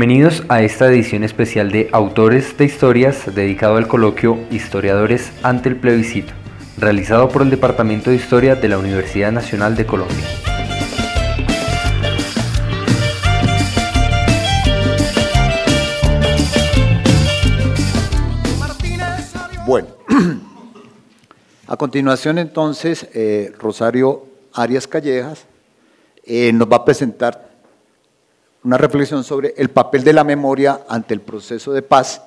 Bienvenidos a esta edición especial de Autores de Historias dedicado al coloquio Historiadores ante el plebiscito, realizado por el Departamento de Historia de la Universidad Nacional de Colombia. Bueno, a continuación entonces eh, Rosario Arias Callejas eh, nos va a presentar una reflexión sobre el papel de la memoria ante el proceso de paz,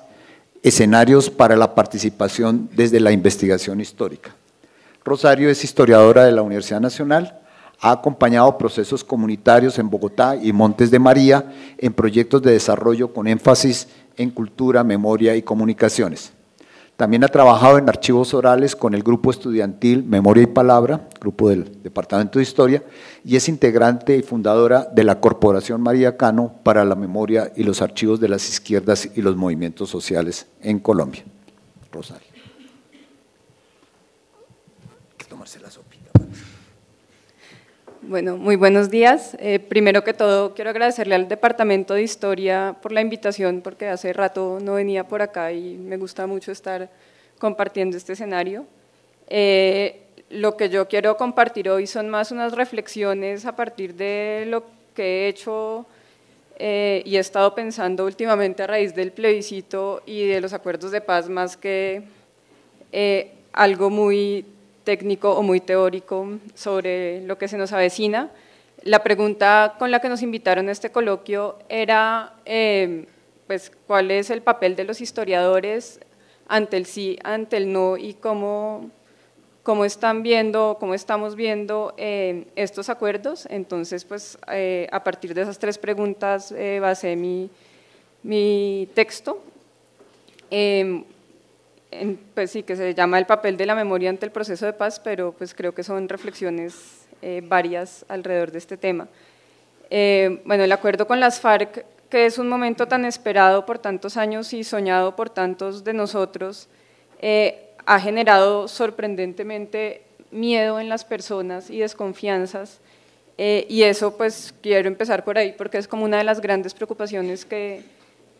escenarios para la participación desde la investigación histórica. Rosario es historiadora de la Universidad Nacional, ha acompañado procesos comunitarios en Bogotá y Montes de María en proyectos de desarrollo con énfasis en cultura, memoria y comunicaciones. También ha trabajado en archivos orales con el grupo estudiantil Memoria y Palabra, grupo del Departamento de Historia, y es integrante y fundadora de la Corporación María Cano para la Memoria y los Archivos de las Izquierdas y los Movimientos Sociales en Colombia. Rosario. Hay que tomarse la sopita. Bueno, muy buenos días. Eh, primero que todo, quiero agradecerle al Departamento de Historia por la invitación, porque hace rato no venía por acá y me gusta mucho estar compartiendo este escenario. Eh, lo que yo quiero compartir hoy son más unas reflexiones a partir de lo que he hecho eh, y he estado pensando últimamente a raíz del plebiscito y de los acuerdos de paz, más que algo muy técnico o muy teórico sobre lo que se nos avecina. La pregunta con la que nos invitaron a este coloquio era eh, pues, cuál es el papel de los historiadores ante el sí, ante el no y cómo, cómo están viendo, cómo estamos viendo eh, estos acuerdos. Entonces, pues, eh, a partir de esas tres preguntas basé mi, mi texto pues sí, que se llama el papel de la memoria ante el proceso de paz, pero pues creo que son reflexiones eh, varias alrededor de este tema. Eh, bueno, el acuerdo con las FARC, que es un momento tan esperado por tantos años y soñado por tantos de nosotros, eh, ha generado sorprendentemente miedo en las personas y desconfianzas, y eso pues quiero empezar por ahí porque es como una de las grandes preocupaciones que,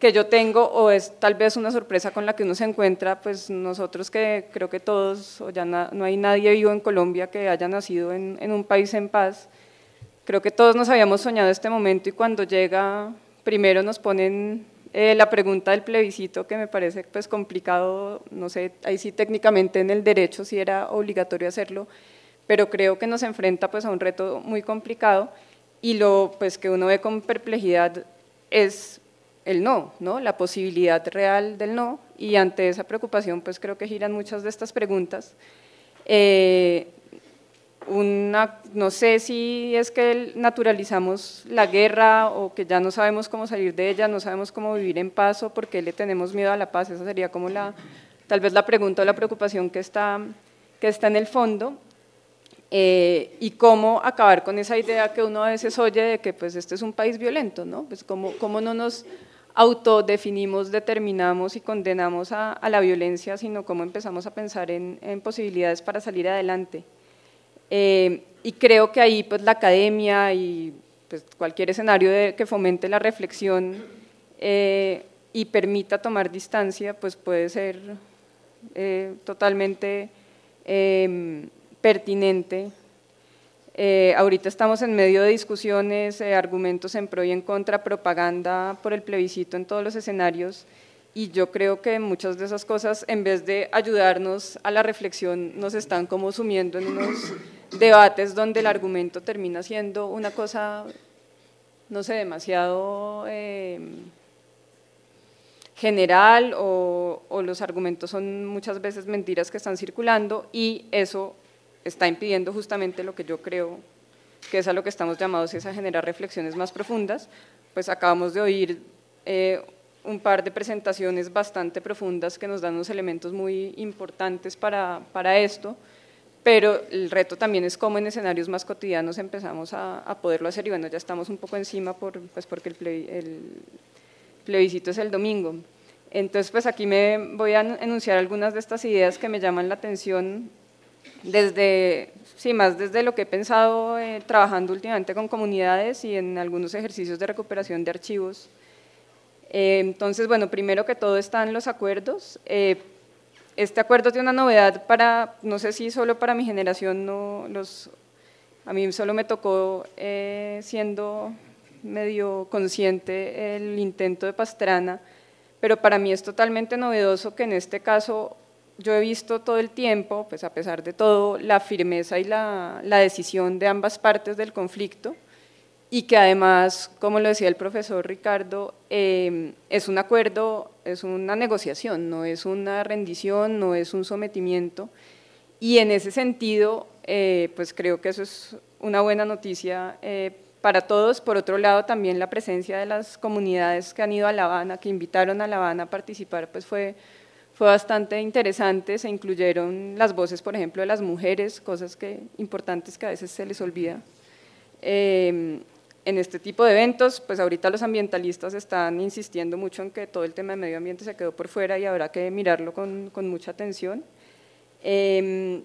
que yo tengo o es tal vez una sorpresa con la que uno se encuentra, pues nosotros que creo que todos, o ya no hay nadie vivo en Colombia que haya nacido en, un país en paz, creo que todos nos habíamos soñado este momento y cuando llega, primero nos ponen eh, la pregunta del plebiscito que me parece pues complicado, no sé, ahí sí técnicamente en el derecho si era obligatorio hacerlo, pero creo que nos enfrenta pues a un reto muy complicado y lo pues que uno ve con perplejidad es el no, ¿no? la posibilidad real del no, y ante esa preocupación pues creo que giran muchas de estas preguntas. Eh, una, no sé si es que naturalizamos la guerra o que ya no sabemos cómo salir de ella, no sabemos cómo vivir en paz o por qué le tenemos miedo a la paz, esa sería como la, tal vez la pregunta o la preocupación que está, que está en el fondo. Eh, y cómo acabar con esa idea que uno a veces oye de que pues este es un país violento, ¿no? Pues cómo, cómo no nos autodefinimos, determinamos y condenamos a, la violencia, sino cómo empezamos a pensar en, posibilidades para salir adelante. Eh, y creo que ahí pues, la academia y pues, cualquier escenario que fomente la reflexión eh, y permita tomar distancia, pues puede ser eh, totalmente pertinente eh, ahorita estamos en medio de discusiones, eh, argumentos en pro y en contra, propaganda por el plebiscito en todos los escenarios. Y yo creo que muchas de esas cosas, en vez de ayudarnos a la reflexión, nos están como sumiendo en unos debates donde el argumento termina siendo una cosa, no sé, demasiado eh, general o, o los argumentos son muchas veces mentiras que están circulando y eso está impidiendo justamente lo que yo creo que es a lo que estamos llamados, es a generar reflexiones más profundas, pues acabamos de oír eh, un par de presentaciones bastante profundas que nos dan unos elementos muy importantes para, para, esto, pero el reto también es cómo en escenarios más cotidianos empezamos a, a poderlo hacer y bueno, ya estamos un poco encima por, pues porque el, el plebiscito es el domingo. Entonces, pues aquí me voy a enunciar algunas de estas ideas que me llaman la atención desde, sí, más desde lo que he pensado eh, trabajando últimamente con comunidades y en algunos ejercicios de recuperación de archivos Eh, entonces, bueno, primero que todo están los acuerdos. Eh, este acuerdo tiene una novedad para, no sé si solo para mi generación, no, los, a mí solo me tocó eh, siendo medio consciente el intento de Pastrana, pero para mí es totalmente novedoso que en este caso yo he visto todo el tiempo, pues a pesar de todo, la firmeza y la, la decisión de ambas partes del conflicto y que además, como lo decía el profesor Ricardo, em, es un acuerdo, es una negociación, no es una rendición, no es un sometimiento. Y en ese sentido, eh, pues creo que eso es una buena noticia eh, para todos. Por otro lado, también la presencia de las comunidades que han ido a La Habana, que invitaron a La Habana a participar, pues fue, fue bastante interesante. Se incluyeron las voces, por ejemplo, de las mujeres, cosas que, importantes que a veces se les olvida. Em, en este tipo de eventos, pues ahorita los ambientalistas están insistiendo mucho en que todo el tema de medio ambiente se quedó por fuera y habrá que mirarlo con, con mucha atención. Em,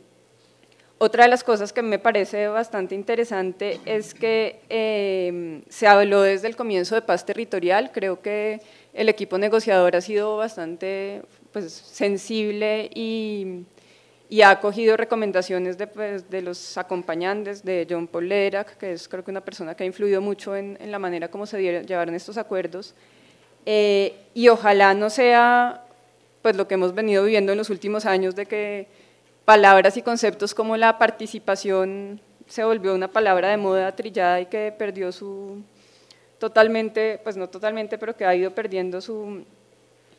otra de las cosas que me parece bastante interesante es que em, se habló desde el comienzo de paz territorial, creo que el equipo negociador ha sido bastante pues, sensible y y ha acogido recomendaciones de, pues, de, los acompañantes, de John Paul Lerac, que es creo que una persona que ha influido mucho en, en la manera como se llevaron estos acuerdos, eh, y ojalá no sea pues lo que hemos venido viviendo en los últimos años de que palabras y conceptos como la participación se volvió una palabra de moda trillada y que perdió su totalmente, pues no totalmente, pero que ha ido perdiendo su,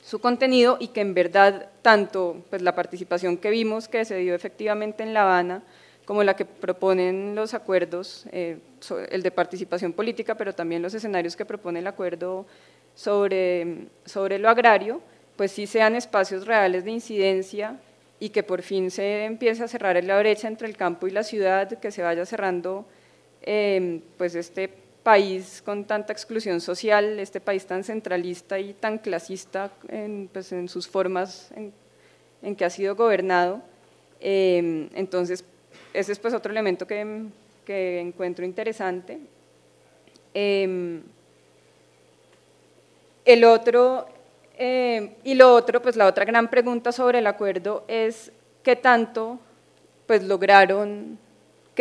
su contenido y que en verdad tanto pues, la participación que vimos que se dio efectivamente en La Habana como la que proponen los acuerdos, eh, el de participación política, pero también los escenarios que propone el acuerdo sobre, sobre lo agrario, pues sí sean espacios reales de incidencia y que por fin se empiece a cerrar la brecha entre el campo y la ciudad, que se vaya cerrando eh, pues este país con tanta exclusión social, este país tan centralista y tan clasista en, pues, en sus formas en, que ha sido gobernado. Eh, entonces, ese es pues otro elemento que, que encuentro interesante. Eh, el otro, eh, y lo otro, pues la otra gran pregunta sobre el acuerdo es qué tanto pues lograron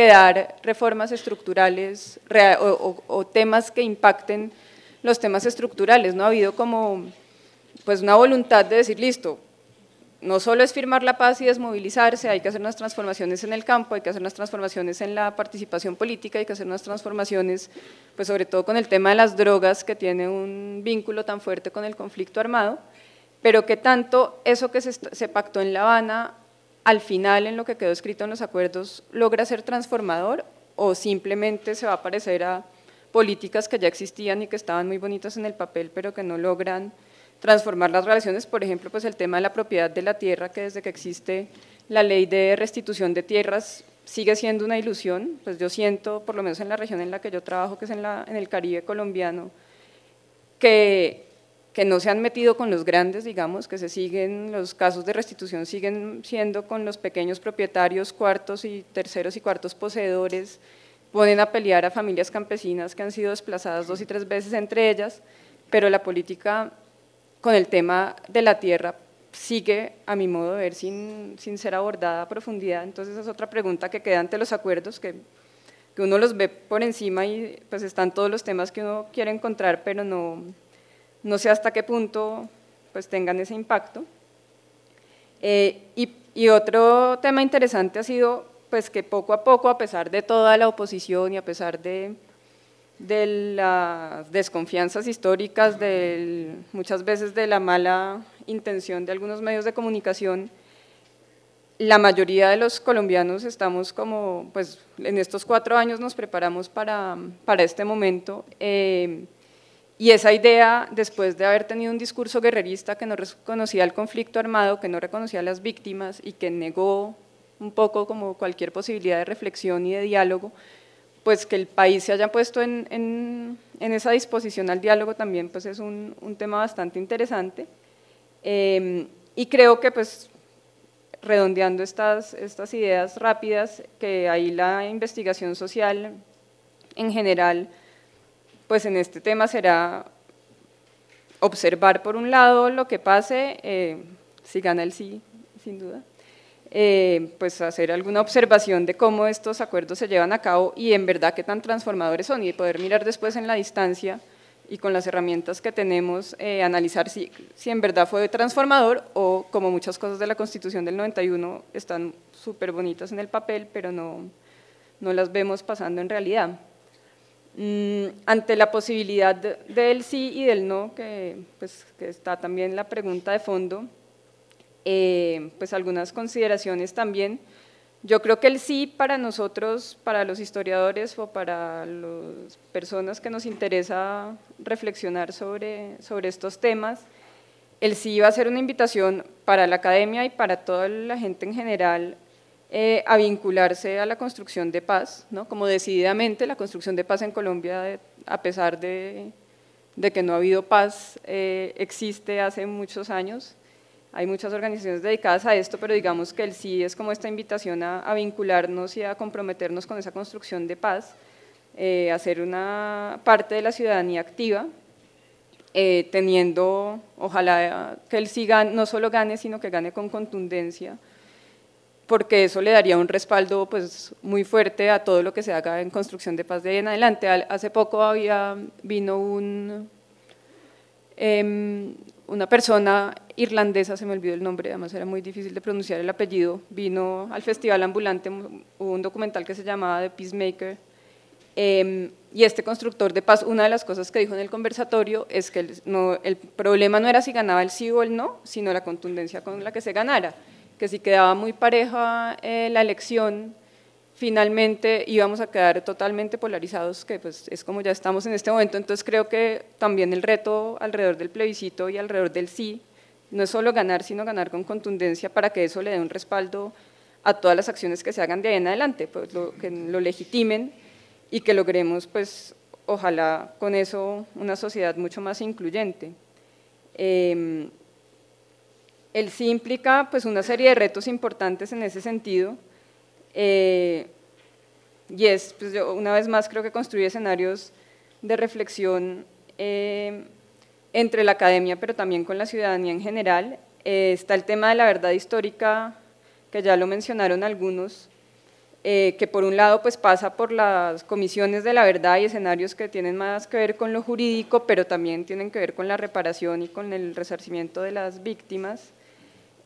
dar reformas estructurales o, temas que impacten los temas estructurales. No ha habido como pues una voluntad de decir, listo, no solo es firmar la paz y desmovilizarse, hay que hacer unas transformaciones en el campo, hay que hacer unas transformaciones en la participación política, hay que hacer unas transformaciones, pues sobre todo con el tema de las drogas, que tiene un vínculo tan fuerte con el conflicto armado, pero que tanto eso que se pactó en La Habana al final en lo que quedó escrito en los acuerdos logra ser transformador o simplemente se va a parecer a políticas que ya existían y que estaban muy bonitas en el papel, pero que no logran transformar las relaciones, por ejemplo, pues el tema de la propiedad de la tierra, que desde que existe la ley de restitución de tierras sigue siendo una ilusión, pues yo siento, por lo menos en la región en la que yo trabajo, que es en, el Caribe colombiano, que que no se han metido con los grandes, digamos, que se siguen, los casos de restitución siguen siendo con los pequeños propietarios, cuartos y terceros y cuartos poseedores, ponen a pelear a familias campesinas que han sido desplazadas dos y tres veces entre ellas, pero la política con el tema de la tierra sigue, a mi modo de ver, sin, sin ser abordada a profundidad. Entonces, esa es otra pregunta que queda ante los acuerdos, que, que uno los ve por encima y pues están todos los temas que uno quiere encontrar, pero no, no sé hasta qué punto pues, tengan ese impacto. Eh, y, otro tema interesante ha sido pues, que poco a poco, a pesar de toda la oposición y a pesar de, de las desconfianzas históricas, muchas veces de la mala intención de algunos medios de comunicación, la mayoría de los colombianos estamos como, pues en estos cuatro años nos preparamos para, para este momento. Eh, y esa idea, después de haber tenido un discurso guerrerista que no reconocía el conflicto armado, que no reconocía a las víctimas y que negó un poco como cualquier posibilidad de reflexión y de diálogo, pues que el país se haya puesto en, esa disposición al diálogo también pues es un, un tema bastante interesante. Em, y creo que pues redondeando estas, estas ideas rápidas, que ahí la investigación social en general pues en este tema será observar por un lado lo que pase, eh, si gana el sí, sin duda, eh, pues hacer alguna observación de cómo estos acuerdos se llevan a cabo y en verdad qué tan transformadores son y poder mirar después en la distancia y con las herramientas que tenemos eh, analizar si, si en verdad fue transformador o como muchas cosas de la Constitución del 91 están súper bonitas en el papel, pero no, no las vemos pasando en realidad. Mm, ante la posibilidad del sí y del no, que, pues, está también la pregunta de fondo, eh, pues algunas consideraciones también. Yo creo que el sí para nosotros, para los historiadores o para las personas que nos interesa reflexionar sobre, sobre estos temas, el sí va a ser una invitación para la academia y para toda la gente en general eh, a vincularse a la construcción de paz, ¿no? como decididamente la construcción de paz en Colombia, a pesar de, que no ha habido paz, eh, existe hace muchos años. Hay muchas organizaciones dedicadas a esto, pero digamos que el sí es como esta invitación a, vincularnos y a comprometernos con esa construcción de paz, eh, a ser una parte de la ciudadanía activa, eh, teniendo, ojalá que el sí no solo gane, sino que gane con contundencia, porque eso le daría un respaldo pues, muy fuerte a todo lo que se haga en construcción de paz de ahí en adelante. Hace poco había, vino un, em, una persona irlandesa, se me olvidó el nombre, además era muy difícil de pronunciar el apellido, vino al Festival Ambulante, hubo un documental que se llamaba The Peacemaker, em, y este constructor de paz, una de las cosas que dijo en el conversatorio es que el, no, el problema no era si ganaba el sí o el no, sino la contundencia con la que se ganara que si quedaba muy pareja eh, la elección, finalmente íbamos a quedar totalmente polarizados, que pues es como ya estamos en este momento, entonces creo que también el reto alrededor del plebiscito y alrededor del sí, no es solo ganar, sino ganar con contundencia para que eso le dé un respaldo a todas las acciones que se hagan de ahí en adelante, pues lo, que lo legitimen y que logremos, pues ojalá con eso una sociedad mucho más incluyente. Eh, el sí implica pues, una serie de retos importantes en ese sentido. Eh, y es, pues, yo una vez más creo que construye escenarios de reflexión eh, entre la academia, pero también con la ciudadanía en general. Eh, está el tema de la verdad histórica, que ya lo mencionaron algunos, que por un lado pues, pasa por las comisiones de la verdad y escenarios que tienen más que ver con lo jurídico, pero también tienen que ver con la reparación y con el resarcimiento de las víctimas.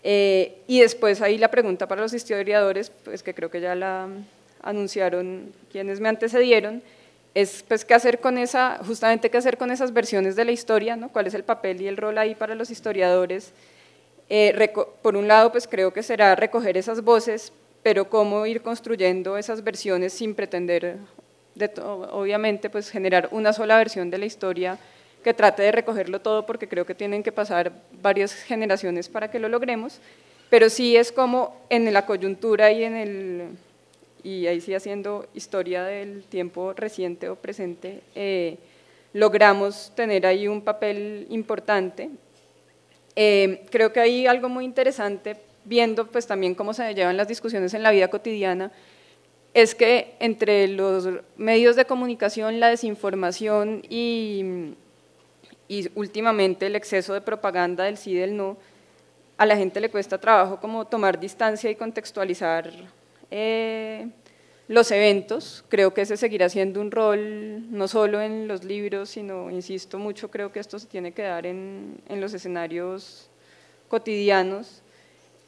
Eh, y después ahí la pregunta para los historiadores, pues que creo que ya la anunciaron quienes me antecedieron, es pues qué hacer con esa, justamente qué hacer con esas versiones de la historia, ¿no? cuál es el papel y el rol ahí para los historiadores. Eh, por un lado, pues creo que será recoger esas voces, pero cómo ir construyendo esas versiones sin pretender, de obviamente, pues generar una sola versión de la historia que trate de recogerlo todo porque creo que tienen que pasar varias generaciones para que lo logremos, pero sí es como en la coyuntura y en el y ahí sí haciendo historia del tiempo reciente o presente, eh, logramos tener ahí un papel importante. Eh, creo que hay algo muy interesante viendo pues también cómo se llevan las discusiones en la vida cotidiana, es que entre los medios de comunicación, la desinformación y, y últimamente el exceso de propaganda del sí del no, a la gente le cuesta trabajo como tomar distancia y contextualizar eh, los eventos. Creo que ese seguirá siendo un rol no solo en los libros, sino, insisto mucho, creo que esto se tiene que dar en, en los escenarios cotidianos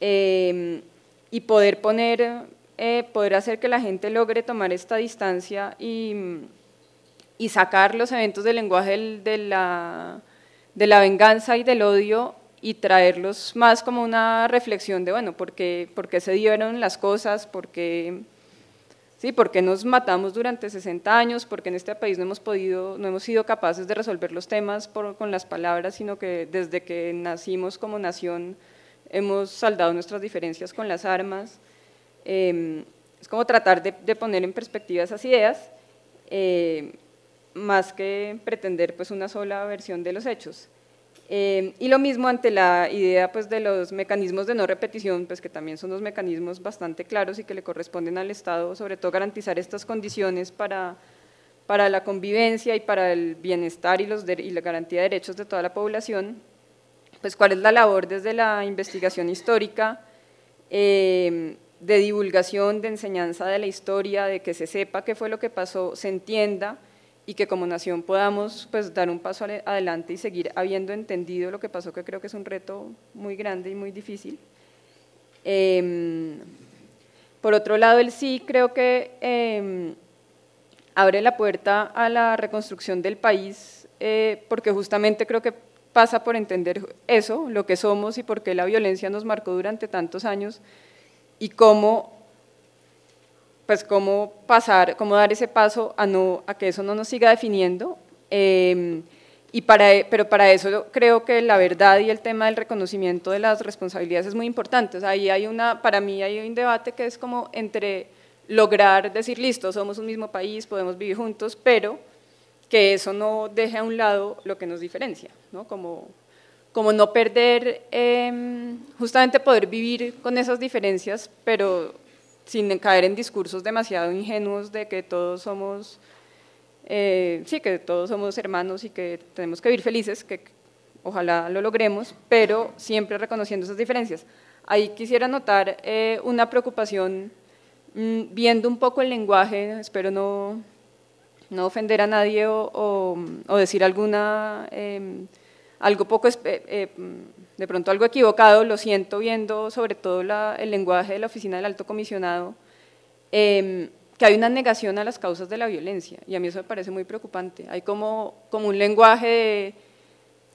eh, y poder poner, eh, poder hacer que la gente logre tomar esta distancia y y sacar los eventos del lenguaje de, la, de la venganza y del odio y traerlos más como una reflexión de, bueno, ¿por qué, por qué se dieron las cosas? ¿Por qué, sí, ¿Por qué nos matamos durante 60 años? ¿Por qué en este país no hemos, podido, no hemos sido capaces de resolver los temas por, con las palabras, sino que desde que nacimos como nación hemos saldado nuestras diferencias con las armas? Eh, es como tratar de, de, poner en perspectiva esas ideas. Eh, más que pretender pues una sola versión de los hechos. Eh, y lo mismo ante la idea pues, de los mecanismos de no repetición, pues que también son unos mecanismos bastante claros y que le corresponden al Estado, sobre todo garantizar estas condiciones para, para la convivencia y para el bienestar y, los y la garantía de derechos de toda la población, pues cuál es la labor desde la investigación histórica, eh, de divulgación, de enseñanza de la historia, de que se sepa qué fue lo que pasó, se entienda y que como nación podamos pues, dar un paso adelante y seguir habiendo entendido lo que pasó, que creo que es un reto muy grande y muy difícil. Em, por otro lado, el sí creo que em, abre la puerta a la reconstrucción del país, eh, porque justamente creo que pasa por entender eso, lo que somos y por qué la violencia nos marcó durante tantos años y cómo, pues cómo pasar, cómo dar ese paso a, que eso no nos siga definiendo. Em, y para, pero para eso creo que la verdad y el tema del reconocimiento de las responsabilidades es muy importante. ahí hay una, para mí hay un debate que es como entre lograr decir, listo, somos un mismo país, podemos vivir juntos, pero que eso no deje a un lado lo que nos diferencia, ¿no? como, como no perder, em, justamente poder vivir con esas diferencias, pero sin caer en discursos demasiado ingenuos de que todos somos, eh, sí, que todos somos hermanos y que tenemos que vivir felices, que ojalá lo logremos, pero siempre reconociendo esas diferencias. Ahí quisiera notar eh, una preocupación Mm, viendo un poco el lenguaje, espero no, no ofender a nadie o, decir alguna, em, algo poco, eh, de pronto algo equivocado, lo siento viendo sobre todo el lenguaje de la Oficina del Alto Comisionado, em, que hay una negación a las causas de la violencia, y a mí eso me parece muy preocupante. Hay como, como un lenguaje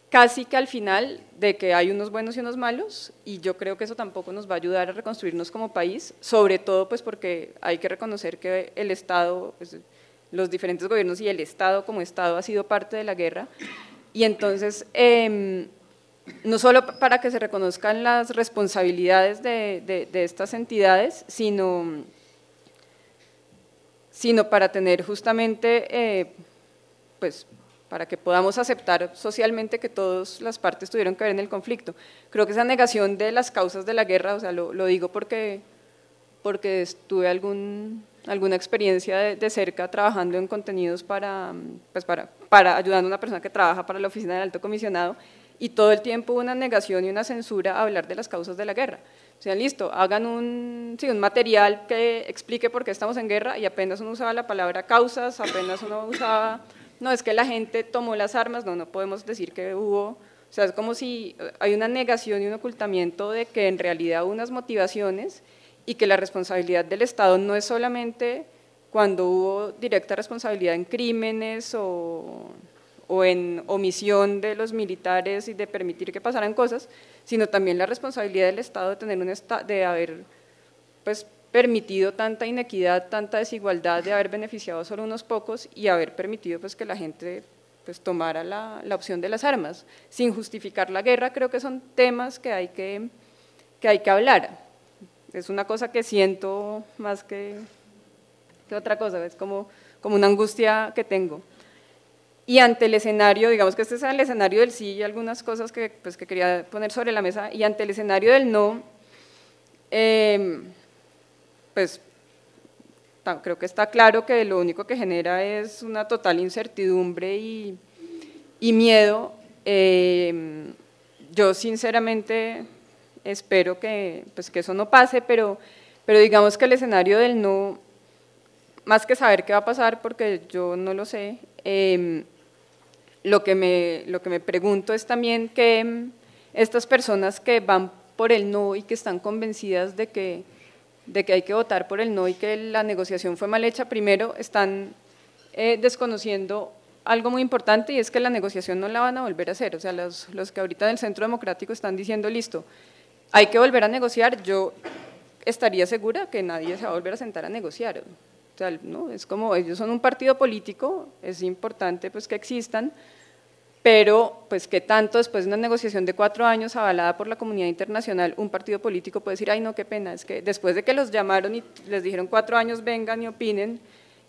casi que al final de que hay unos buenos y unos malos y yo creo que eso tampoco nos va a ayudar a reconstruirnos como país, sobre todo pues porque hay que reconocer que el Estado, pues, los diferentes gobiernos y el Estado como Estado ha sido parte de la guerra y entonces em, no solo para que se reconozcan las responsabilidades de, estas entidades, sino, sino para tener justamente eh, pues para que podamos aceptar socialmente que todas las partes tuvieron que ver en el conflicto. Creo que esa negación de las causas de la guerra, o sea, lo, digo porque, porque tuve algún, alguna experiencia de, cerca trabajando en contenidos para, pues para, para ayudando a una persona que trabaja para la oficina del alto comisionado, y todo el tiempo una negación y una censura a hablar de las causas de la guerra. O sea, listo, hagan un, sí, un material que explique por qué estamos en guerra y apenas uno usaba la palabra causas, apenas uno usaba no, es que la gente tomó las armas, no, no podemos decir que hubo, o sea, es como si hay una negación y un ocultamiento de que en realidad hubo unas motivaciones y que la responsabilidad del Estado no es solamente cuando hubo directa responsabilidad en crímenes o, en omisión de los militares y de permitir que pasaran cosas, sino también la responsabilidad del Estado de tener un de haber pues permitido tanta inequidad, tanta desigualdad, de haber beneficiado solo unos pocos y haber permitido pues, que la gente pues, tomara la, la, opción de las armas. Sin justificar la guerra, creo que son temas que hay que, que, hay que hablar. Es una cosa que siento más que, que otra cosa, es como, como una angustia que tengo. Y ante el escenario, digamos que este es el escenario del sí y algunas cosas que, pues, que quería poner sobre la mesa, y ante el escenario del no, eh, pues creo que está claro que lo único que genera es una total incertidumbre y, miedo. Eh, yo sinceramente espero que, pues, que eso no pase, pero, pero digamos que el escenario del no, más que saber qué va a pasar, porque yo no lo sé, em, lo, que me, lo que me pregunto es también que em, estas personas que van por el no y que están convencidas de que de que hay que votar por el no y que la negociación fue mal hecha, primero están eh, desconociendo algo muy importante y es que la negociación no la van a volver a hacer. O sea, los, los que ahorita en el Centro Democrático están diciendo, listo, hay que volver a negociar, yo estaría segura que nadie se va a volver a sentar a negociar. O sea, ¿no? Es como ellos son un partido político, es importante pues que existan, pero pues que tanto después de una negociación de cuatro años avalada por la comunidad internacional, un partido político puede decir, ay no, qué pena, es que después de que los llamaron y les dijeron cuatro años vengan y opinen,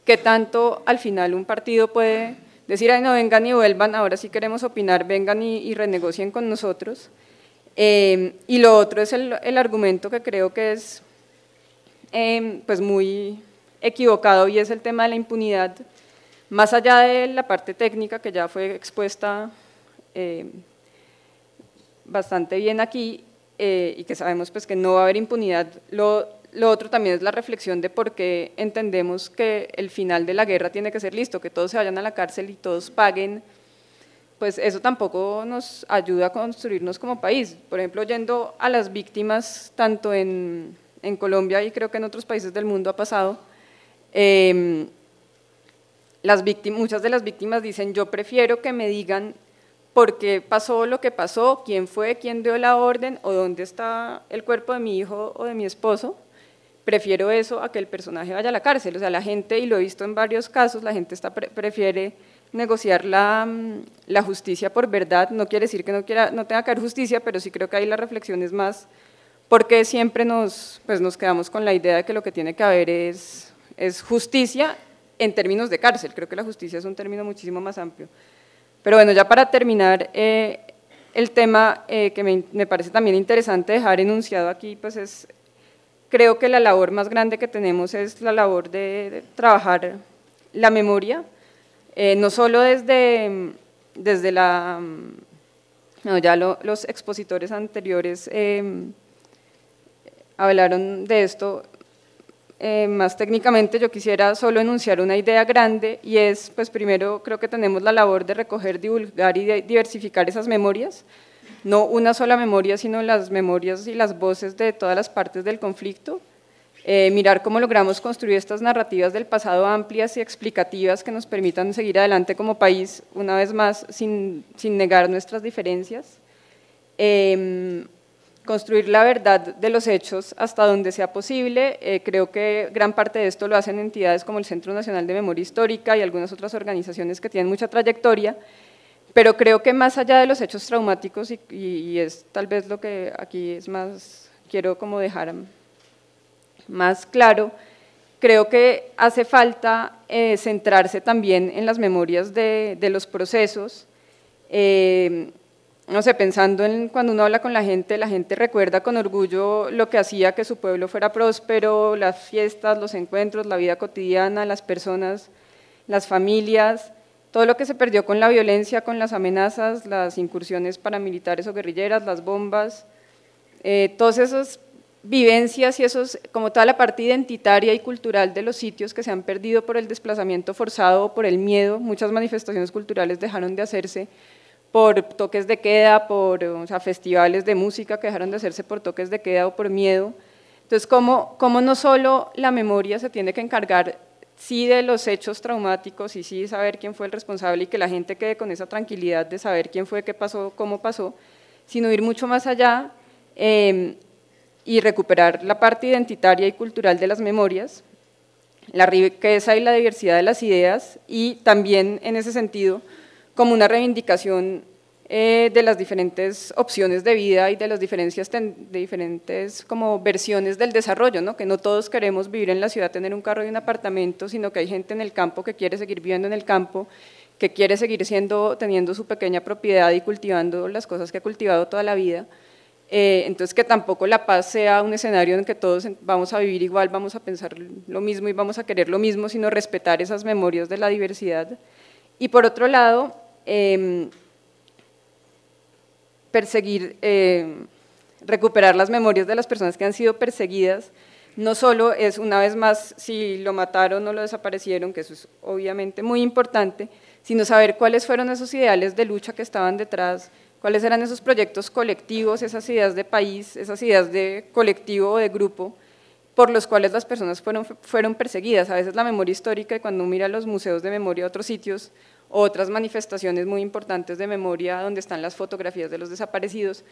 que tanto al final un partido puede decir, ay no, vengan y vuelvan, ahora sí queremos opinar, vengan y, renegocien con nosotros. Eh, y lo otro es el, argumento que creo que es eh, pues muy equivocado y es el tema de la impunidad. Más allá de la parte técnica que ya fue expuesta eh, bastante bien aquí eh, y que sabemos pues, que no va a haber impunidad, lo, lo otro también es la reflexión de por qué entendemos que el final de la guerra tiene que ser listo, que todos se vayan a la cárcel y todos paguen, pues eso tampoco nos ayuda a construirnos como país. Por ejemplo, yendo a las víctimas, tanto en, Colombia y creo que en otros países del mundo ha pasado, eh, las víctimas, muchas de las víctimas dicen, yo prefiero que me digan por qué pasó lo que pasó, quién fue, quién dio la orden o dónde está el cuerpo de mi hijo o de mi esposo, prefiero eso a que el personaje vaya a la cárcel. O sea, la gente, y lo he visto en varios casos, la gente está, prefiere negociar la, mm, la, justicia por verdad. No quiere decir que no, tenga que haber justicia, pero sí creo que ahí la reflexión es más porque siempre nos, pues nos quedamos con la idea de que lo que tiene que haber es, es justicia en términos de cárcel. Creo que la justicia es un término muchísimo más amplio. Pero bueno, ya para terminar, eh, el tema eh, que me, parece también interesante dejar enunciado aquí, pues es creo que la labor más grande que tenemos es la labor de, trabajar la memoria, eh, no solo desde, desde la, no, ya los expositores anteriores em, hablaron de esto, eh, más técnicamente yo quisiera solo enunciar una idea grande y es, pues primero creo que tenemos la labor de recoger, divulgar y diversificar esas memorias, no una sola memoria, sino las memorias y las voces de todas las partes del conflicto, eh, mirar cómo logramos construir estas narrativas del pasado amplias y explicativas que nos permitan seguir adelante como país, una vez más, sin, sin negar nuestras diferencias, eh, construir la verdad de los hechos hasta donde sea posible. Eh, creo que gran parte de esto lo hacen entidades como el Centro Nacional de Memoria Histórica y algunas otras organizaciones que tienen mucha trayectoria, pero creo que más allá de los hechos traumáticos, y, es tal vez lo que aquí es más, quiero como dejar más claro, creo que hace falta eh, centrarse también en las memorias de, los procesos. Eh, no sé, pensando en cuando uno habla con la gente, la gente recuerda con orgullo lo que hacía que su pueblo fuera próspero, las fiestas, los encuentros, la vida cotidiana, las personas, las familias, todo lo que se perdió con la violencia, con las amenazas, las incursiones paramilitares o guerrilleras, las bombas, eh, todas esas vivencias y esos, como toda la parte identitaria y cultural de los sitios que se han perdido por el desplazamiento forzado por el miedo, muchas manifestaciones culturales dejaron de hacerse por toques de queda, por o sea, festivales de música que dejaron de hacerse por toques de queda o por miedo. Entonces, ¿cómo, cómo no solo la memoria se tiene que encargar sí de los hechos traumáticos y sí saber quién fue el responsable y que la gente quede con esa tranquilidad de saber quién fue, qué pasó, cómo pasó, sino ir mucho más allá em, y recuperar la parte identitaria y cultural de las memorias, la riqueza y la diversidad de las ideas y también en ese sentido como una reivindicación eh, de las diferentes opciones de vida y de las diferencias de diferentes como versiones del desarrollo, ¿no? que no todos queremos vivir en la ciudad, tener un carro y un apartamento, sino que hay gente en el campo que quiere seguir viviendo en el campo, que quiere seguir siendo, teniendo su pequeña propiedad y cultivando las cosas que ha cultivado toda la vida. Eh, entonces, que tampoco la paz sea un escenario en que todos vamos a vivir igual, vamos a pensar lo mismo y vamos a querer lo mismo, sino respetar esas memorias de la diversidad. Y por otro lado, eh, perseguir, eh, recuperar las memorias de las personas que han sido perseguidas, no solo es una vez más si lo mataron o lo desaparecieron, que eso es obviamente muy importante, sino saber cuáles fueron esos ideales de lucha que estaban detrás, cuáles eran esos proyectos colectivos, esas ideas de país, esas ideas de colectivo o de grupo, por los cuales las personas fueron, fueron perseguidas. A veces la memoria histórica, y cuando uno mira los museos de memoria de otros sitios, otras manifestaciones muy importantes de memoria donde están las fotografías de los desaparecidos.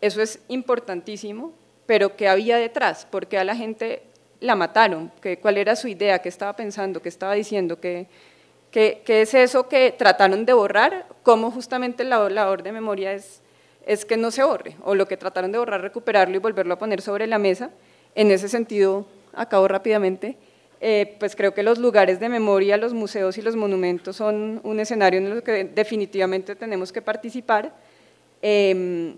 Eso es importantísimo, pero ¿qué había detrás? ¿Por qué a la gente la mataron? ¿Qué, ¿Cuál era su idea? ¿Qué estaba pensando? ¿Qué estaba diciendo? ¿Qué, qué, qué es eso que trataron de borrar? ¿Cómo justamente la labor de memoria es, es que no se borre? O lo que trataron de borrar, recuperarlo y volverlo a poner sobre la mesa. En ese sentido, acabo rápidamente, eh, pues creo que los lugares de memoria, los museos y los monumentos son un escenario en el que definitivamente tenemos que participar. Em,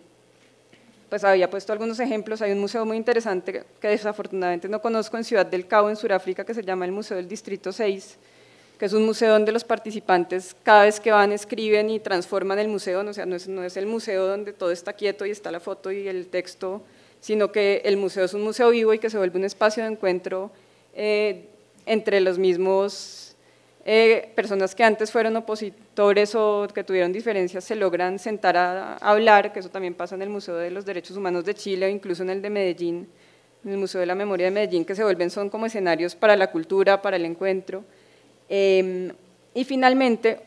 pues había puesto algunos ejemplos, hay un museo muy interesante que desafortunadamente no conozco en Ciudad del Cabo, en Sudáfrica, que se llama el Museo del Distrito 6, que es un museo donde los participantes cada vez que van escriben y transforman el museo, o sea, no es, no es el museo donde todo está quieto y está la foto y el texto, sino que el museo es un museo vivo y que se vuelve un espacio de encuentro eh, entre los mismos eh, personas que antes fueron opositores o que tuvieron diferencias se logran sentar a, hablar, que eso también pasa en el Museo de los Derechos Humanos de Chile o incluso en el de Medellín, en el Museo de la Memoria de Medellín, que se vuelven son como escenarios para la cultura, para el encuentro. Em, y finalmente,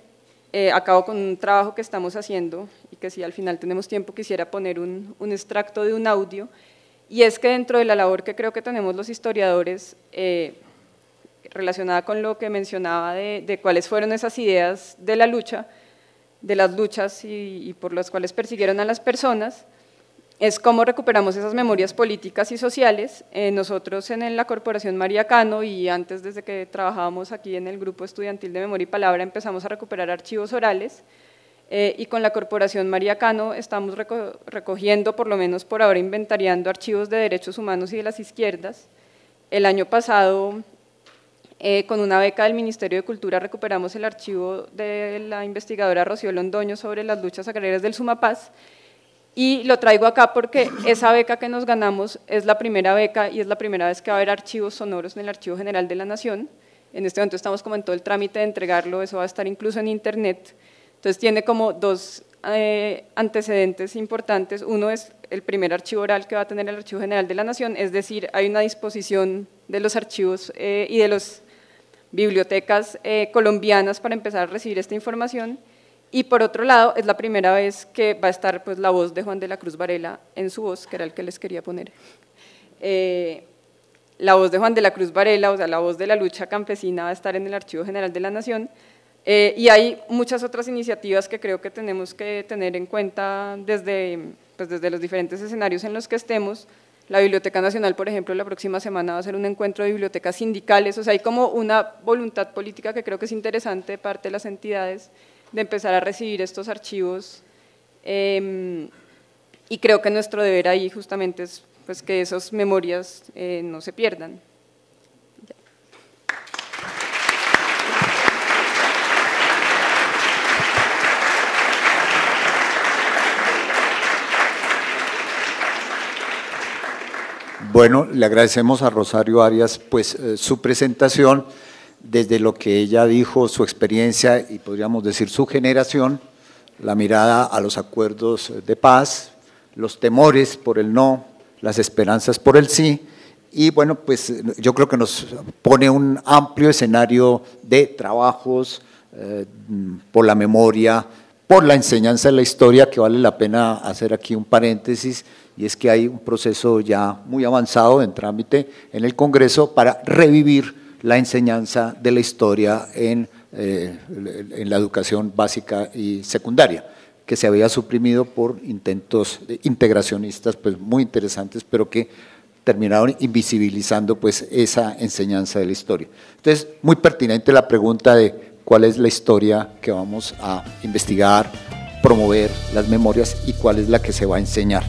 eh, acabo con un trabajo que estamos haciendo y que si al final tenemos tiempo quisiera poner un, extracto de un audio, y es que dentro de la labor que creo que tenemos los historiadores, eh, relacionada con lo que mencionaba de, cuáles fueron esas ideas de la lucha, de las luchas y, por las cuales persiguieron a las personas, es cómo recuperamos esas memorias políticas y sociales. Eh, nosotros en la Corporación María Cano y antes desde que trabajábamos aquí en el Grupo Estudiantil de Memoria y Palabra empezamos a recuperar archivos orales eh, y con la Corporación María Cano estamos recogiendo, por lo menos por ahora, inventariando archivos de derechos humanos y de las izquierdas. El año pasado eh, con una beca del Ministerio de Cultura recuperamos el archivo de la investigadora Rocío Londoño sobre las luchas agrarias del Sumapaz y lo traigo acá porque esa beca que nos ganamos es la primera beca y es la primera vez que va a haber archivos sonoros en el Archivo General de la Nación. En este momento estamos como en todo el trámite de entregarlo, eso va a estar incluso en Internet. Entonces tiene como dos eh, antecedentes importantes. Uno es el primer archivo oral que va a tener el Archivo General de la Nación, es decir, hay una disposición de los archivos eh, y de los bibliotecas eh, colombianas para empezar a recibir esta información. Y por otro lado, es la primera vez que va a estar pues, la voz de Juan de la Cruz Varela en su voz, que era el que les quería poner. Eh, la voz de Juan de la Cruz Varela, o sea, la voz de la lucha campesina va a estar en el Archivo General de la Nación. Eh, y hay muchas otras iniciativas que creo que tenemos que tener en cuenta desde, pues, desde los diferentes escenarios en los que estemos, la Biblioteca Nacional, por ejemplo, la próxima semana va a ser un encuentro de bibliotecas sindicales, o sea, hay como una voluntad política que creo que es interesante de parte de las entidades de empezar a recibir estos archivos em, y creo que nuestro deber ahí justamente es pues, que esas memorias eh, no se pierdan. Bueno, le agradecemos a Rosario Arias pues, eh, su presentación desde lo que ella dijo, su experiencia y podríamos decir su generación, la mirada a los acuerdos de paz, los temores por el no, las esperanzas por el sí, y bueno, pues yo creo que nos pone un amplio escenario de trabajos eh, por la memoria, por la enseñanza de la historia, que vale la pena hacer aquí un paréntesis, y es que hay un proceso ya muy avanzado en trámite en el Congreso para revivir la enseñanza de la historia en, eh, en la educación básica y secundaria que se había suprimido por intentos integracionistas pues muy interesantes, pero que terminaron invisibilizando pues esa enseñanza de la historia. Entonces, muy pertinente la pregunta de cuál es la historia que vamos a investigar, promover las memorias y cuál es la que se va a enseñar.